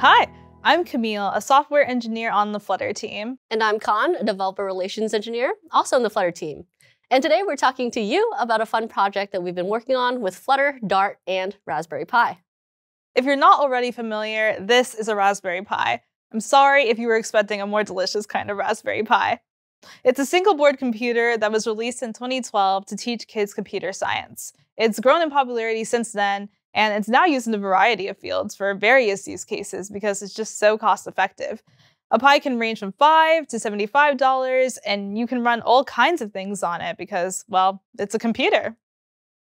Hi, I'm Camille, a software engineer on the Flutter team. And I'm Khanh, a developer relations engineer, also on the Flutter team. And today we're talking to you about a fun project that we've been working on with Flutter, Dart, and Raspberry Pi. If you're not already familiar, this is a Raspberry Pi. I'm sorry if you were expecting a more delicious kind of Raspberry Pi. It's a single board computer that was released in 2012 to teach kids computer science. It's grown in popularity since then, and it's now used in a variety of fields for various use cases because it's just so cost effective. A Pi can range from 5 to $75, and you can run all kinds of things on it because, well, it's a computer.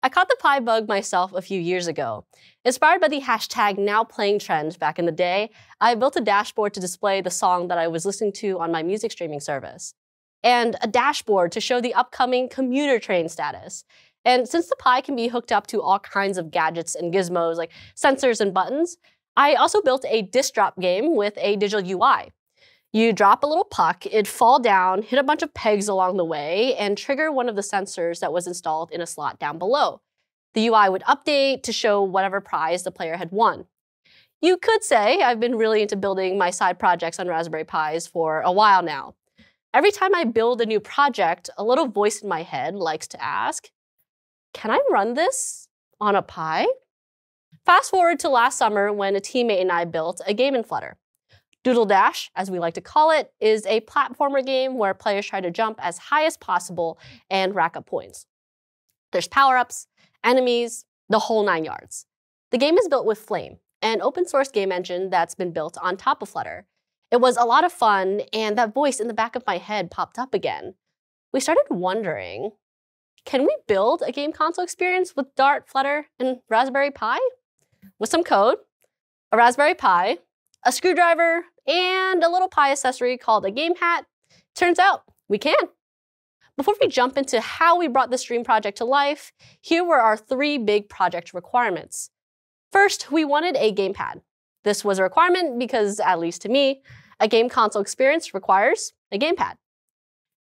I caught the Pi bug myself a few years ago. Inspired by the hashtag now playing trend back in the day, I built a dashboard to display the song that I was listening to on my music streaming service, and a dashboard to show the upcoming commuter train status. And since the Pi can be hooked up to all kinds of gadgets and gizmos like sensors and buttons, I also built a disc drop game with a digital UI. You drop a little puck, it'd fall down, hit a bunch of pegs along the way, and trigger one of the sensors that was installed in a slot down below. The UI would update to show whatever prize the player had won. You could say I've been really into building my side projects on Raspberry Pis for a while now. Every time I build a new project, a little voice in my head likes to ask, can I run this on a Pi? Fast forward to last summer when a teammate and I built a game in Flutter. Doodle Dash, as we like to call it, is a platformer game where players try to jump as high as possible and rack up points. There's power-ups, enemies, the whole nine yards. The game is built with Flame, an open source game engine that's been built on top of Flutter. It was a lot of fun, and that voice in the back of my head popped up again. We started wondering, can we build a game console experience with Dart, Flutter, and Raspberry Pi? With some code, a Raspberry Pi, a screwdriver, and a little Pi accessory called a game hat. Turns out we can. Before we jump into how we brought this dream project to life, here were our three big project requirements. First, we wanted a gamepad. This was a requirement because, at least to me, a game console experience requires a gamepad.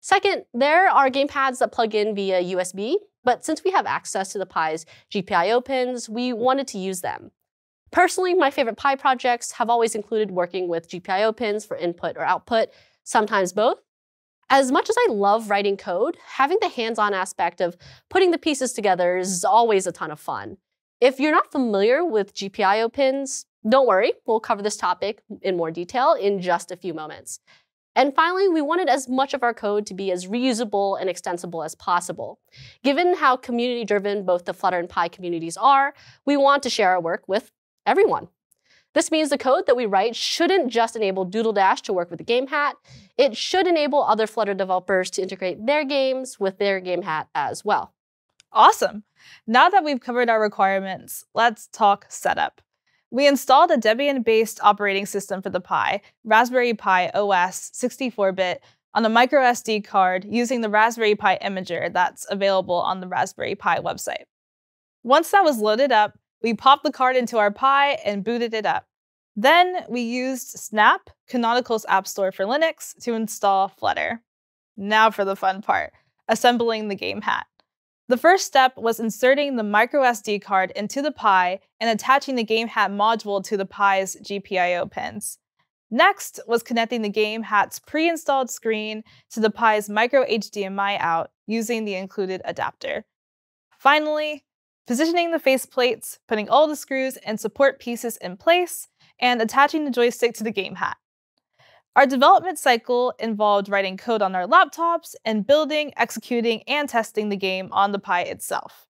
Second, there are gamepads that plug in via USB, but since we have access to the Pi's GPIO pins, we wanted to use them. Personally, my favorite Pi projects have always included working with GPIO pins for input or output, sometimes both. As much as I love writing code, having the hands-on aspect of putting the pieces together is always a ton of fun. If you're not familiar with GPIO pins, don't worry, we'll cover this topic in more detail in just a few moments. And finally, we wanted as much of our code to be as reusable and extensible as possible. Given how community-driven both the Flutter and Pi communities are, we want to share our work with everyone. This means the code that we write shouldn't just enable Doodle Dash to work with the Game Hat, it should enable other Flutter developers to integrate their games with their Game Hat as well. Awesome. Now that we've covered our requirements, let's talk setup. We installed a Debian-based operating system for the Pi, Raspberry Pi OS 64-bit, on a microSD card using the Raspberry Pi imager that's available on the Raspberry Pi website. Once that was loaded up, we popped the card into our Pi and booted it up. Then we used Snap, Canonical's app store for Linux, to install Flutter. Now for the fun part, assembling the game hat. The first step was inserting the microSD card into the Pi and attaching the Game Hat module to the Pi's GPIO pins. Next was connecting the Game Hat's pre-installed screen to the Pi's micro HDMI out using the included adapter. Finally, positioning the faceplates, putting all the screws and support pieces in place, and attaching the joystick to the Game Hat. Our development cycle involved writing code on our laptops and building, executing, and testing the game on the Pi itself.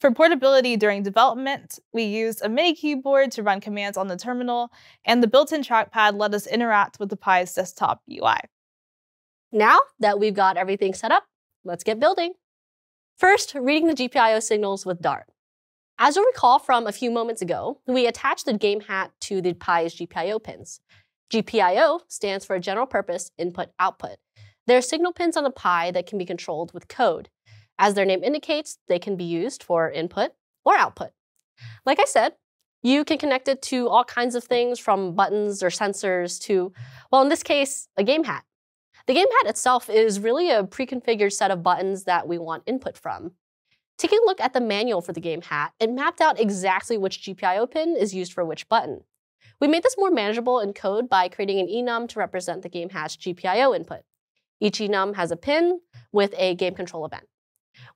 For portability during development, we used a mini keyboard to run commands on the terminal, and the built-in trackpad let us interact with the Pi's desktop UI. Now that we've got everything set up, let's get building. First, reading the GPIO signals with Dart. As you'll recall from a few moments ago, we attached the game hat to the Pi's GPIO pins. GPIO stands for General Purpose Input Output. There are signal pins on the Pi that can be controlled with code. As their name indicates, they can be used for input or output. Like I said, you can connect it to all kinds of things from buttons or sensors to, well, in this case, a game hat. The game hat itself is really a pre-configured set of buttons that we want input from. Taking a look at the manual for the game hat, it mapped out exactly which GPIO pin is used for which button. We made this more manageable in code by creating an enum to represent the game hatch GPIO input. Each enum has a pin with a game control event.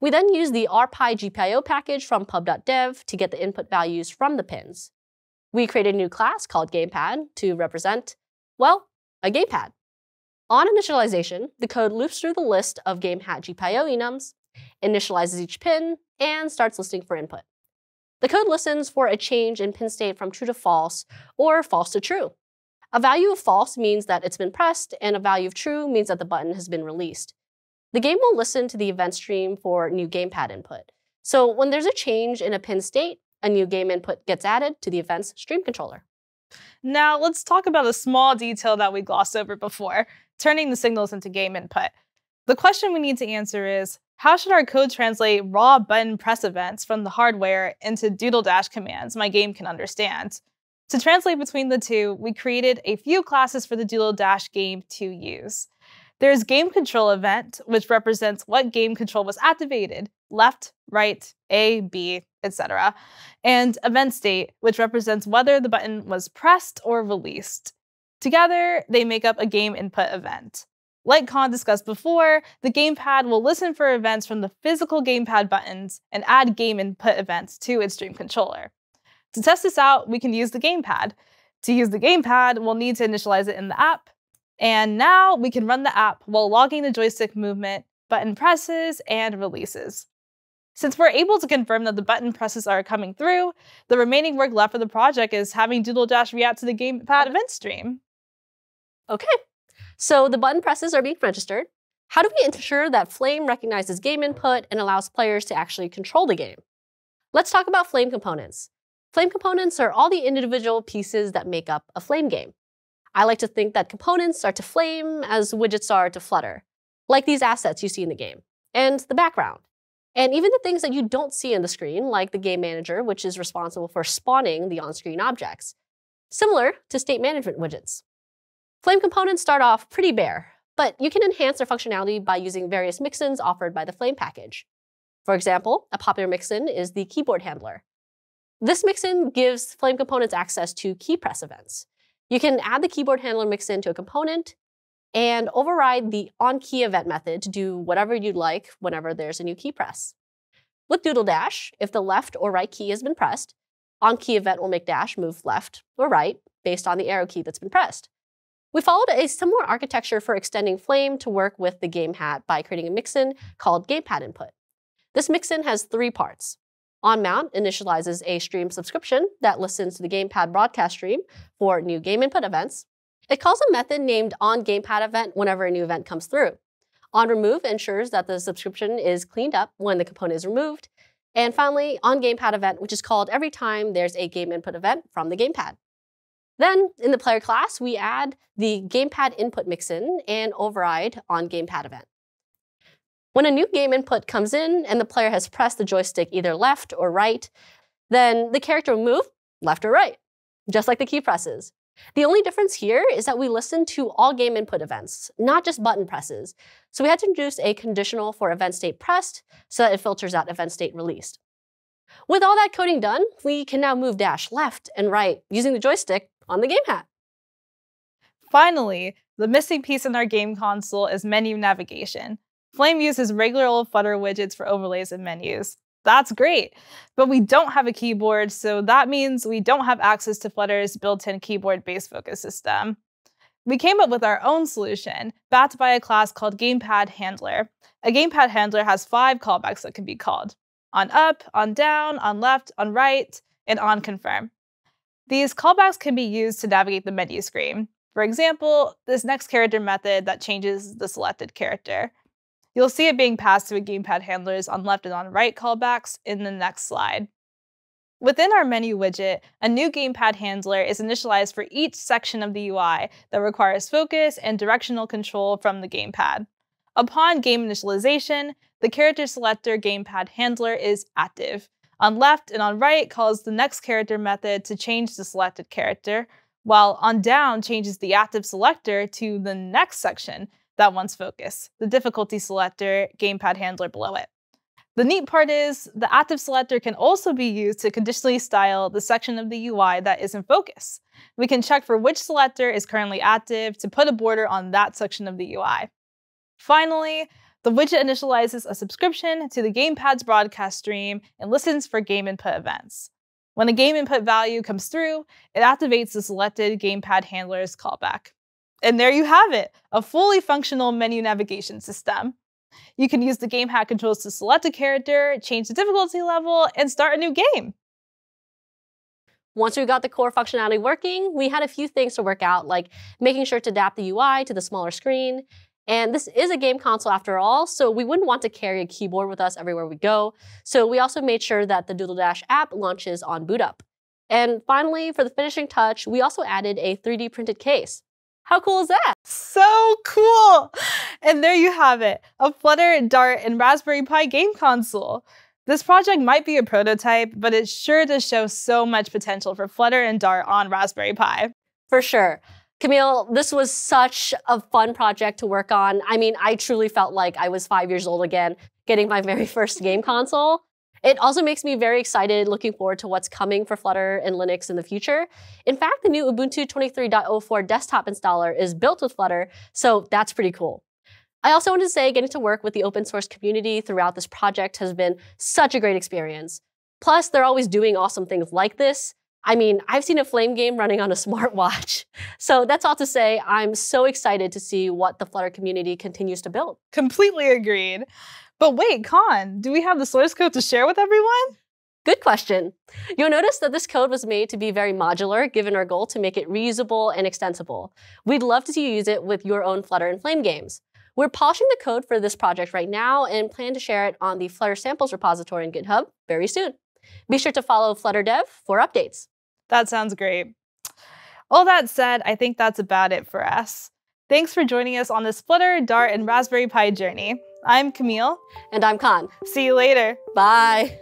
We then use the rpi GPIO package from pub.dev to get the input values from the pins. We create a new class called GamePad to represent, well, a gamepad. On initialization, the code loops through the list of GameHat GPIO enums, initializes each pin, and starts listening for input. The code listens for a change in pin state from true to false or false to true. A value of false means that it's been pressed, and a value of true means that the button has been released. The game will listen to the event stream for new gamepad input. So when there's a change in a pin state, a new game input gets added to the event's stream controller. Now, let's talk about a small detail that we glossed over before turning the signals into game input. The question we need to answer is how should our code translate raw button press events from the hardware into doodle dash commands my game can understand? To translate between the two, we created a few classes for the doodle dash game to use. There's game control event, which represents what game control was activated, left, right, A, B, etc. And event state, which represents whether the button was pressed or released. Together, they make up a game input event. Like Khanh discussed before, the gamepad will listen for events from the physical gamepad buttons and add game input events to its Stream controller. To test this out, we can use the gamepad. To use the gamepad, we'll need to initialize it in the app. And now we can run the app while logging the joystick movement, button presses, and releases. Since we're able to confirm that the button presses are coming through, the remaining work left for the project is having Doodle Dash react to the gamepad event stream. Okay, so the button presses are being registered. How do we ensure that Flame recognizes game input and allows players to actually control the game? Let's talk about Flame components. Flame components are all the individual pieces that make up a Flame game. I like to think that components are to Flame as widgets are to Flutter, like these assets you see in the game, and the background. And even the things that you don't see in the screen, like the game manager, which is responsible for spawning the on-screen objects, similar to state management widgets. Flame components start off pretty bare, but you can enhance their functionality by using various mixins offered by the Flame package. For example, a popular mixin is the keyboard handler. This mixin gives Flame components access to key press events. You can add the keyboard handler mixin to a component and override the onKey event method to do whatever you'd like whenever there's a new key press. With Doodle Dash, if the left or right key has been pressed, onKey event will make Dash move left or right based on the arrow key that's been pressed. We followed a similar architecture for extending Flame to work with the game hat by creating a mixin called GamePad input. This mixin has three parts. OnMount initializes a stream subscription that listens to the GamePad broadcast stream for new game input events. It calls a method named onGamePad event whenever a new event comes through. OnRemove ensures that the subscription is cleaned up when the component is removed. And finally, onGamePad event, which is called every time there's a game input event from the gamepad. Then in the player class, we add the gamepad input mixin and override on gamepad event. When a new game input comes in and the player has pressed the joystick either left or right, then the character will move left or right, just like the key presses. The only difference here is that we listen to all game input events, not just button presses. So we had to introduce a conditional for event state pressed so that it filters out event state released. With all that coding done, we can now move dash left and right using the joystick on the game hat. Finally, the missing piece in our game console is menu navigation. Flame uses regular old Flutter widgets for overlays and menus. That's great, but we don't have a keyboard, so that means we don't have access to Flutter's built-in keyboard-based focus system. We came up with our own solution, backed by a class called Gamepad Handler. A Gamepad Handler has five callbacks that can be called on up, on down, on left, on right, and on confirm. These callbacks can be used to navigate the menu screen. For example, this next character method that changes the selected character. You'll see it being passed to a gamepad handlers on left and on right callbacks in the next slide. Within our menu widget, a new gamepad handler is initialized for each section of the UI that requires focus and directional control from the gamepad. Upon game initialization, the character selector gamepad handler is active, on left and on right calls the next character method to change the selected character, while on down changes the active selector to the next section that wants focus, the difficulty selector gamepad handler below it. The neat part is the active selector can also be used to conditionally style the section of the UI that is in focus. We can check for which selector is currently active to put a border on that section of the UI. Finally, the widget initializes a subscription to the gamepad's broadcast stream and listens for game input events. When a game input value comes through, it activates the selected gamepad handler's callback. And there you have it, a fully functional menu navigation system. You can use the GameHat controls to select a character, change the difficulty level, and start a new game. Once we got the core functionality working, we had a few things to work out, like making sure to adapt the UI to the smaller screen. And this is a game console after all, so we wouldn't want to carry a keyboard with us everywhere we go. So we also made sure that the Doodle Dash app launches on boot up. And finally, for the finishing touch, we also added a 3D printed case. How cool is that? So cool! And there you have it, a Flutter, Dart, and Raspberry Pi game console. This project might be a prototype, but it's sure to show so much potential for Flutter and Dart on Raspberry Pi. For sure. Camille, this was such a fun project to work on. I mean, I truly felt like I was five years old again, getting my very first game console. It also makes me very excited looking forward to what's coming for Flutter and Linux in the future. In fact, the new Ubuntu 23.04 desktop installer is built with Flutter, so that's pretty cool. I also want to say getting to work with the open source community throughout this project has been such a great experience. Plus, they're always doing awesome things like this. I mean, I've seen a Flame game running on a smartwatch. So that's all to say, I'm so excited to see what the Flutter community continues to build. Completely agreed. But wait, Khanh, do we have the source code to share with everyone? Good question. You'll notice that this code was made to be very modular, given our goal to make it reusable and extensible. We'd love to see you use it with your own Flutter and Flame games. We're polishing the code for this project right now and plan to share it on the Flutter samples repository in GitHub very soon. Be sure to follow Flutter Dev for updates. That sounds great. All that said, I think that's about it for us. Thanks for joining us on this Flutter, Dart, and Raspberry Pi journey. I'm Camille. And I'm Khanh. See you later. Bye.